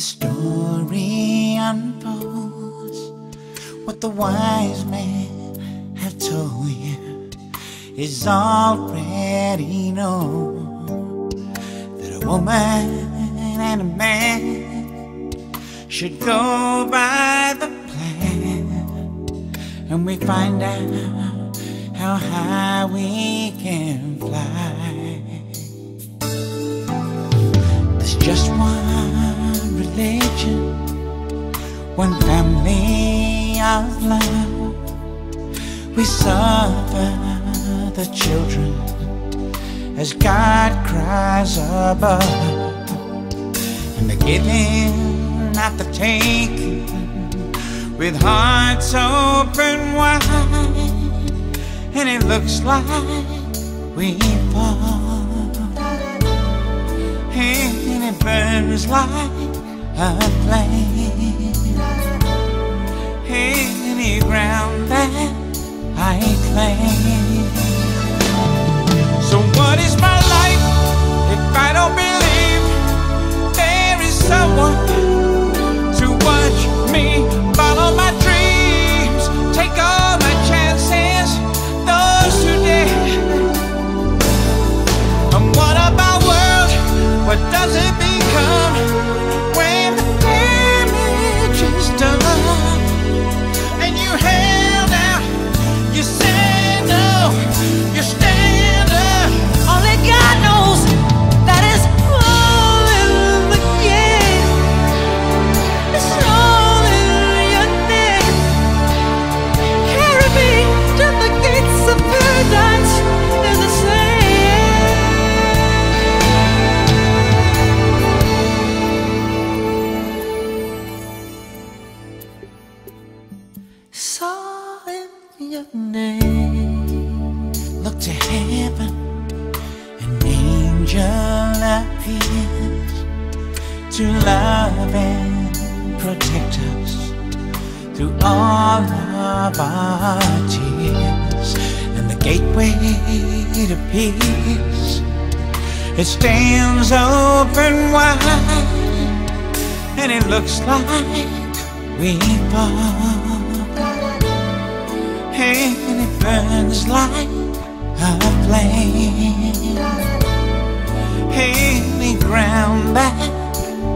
The story unfolds. What the wise men have told you is already known. That a woman and a man should go by the plan, and we find out how high we can fly. There's just one religion, one family of love. We suffer the children as God cries above. And the giving, not the taking, with hearts open wide. And it looks like we fall. And it burns like a flame. Your name. Look to heaven, an angel appears to love and protect us through all of our tears. And the gateway to peace, it stands open wide, and it looks like we fall and it burns like a flame. Any ground that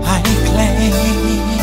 I claim.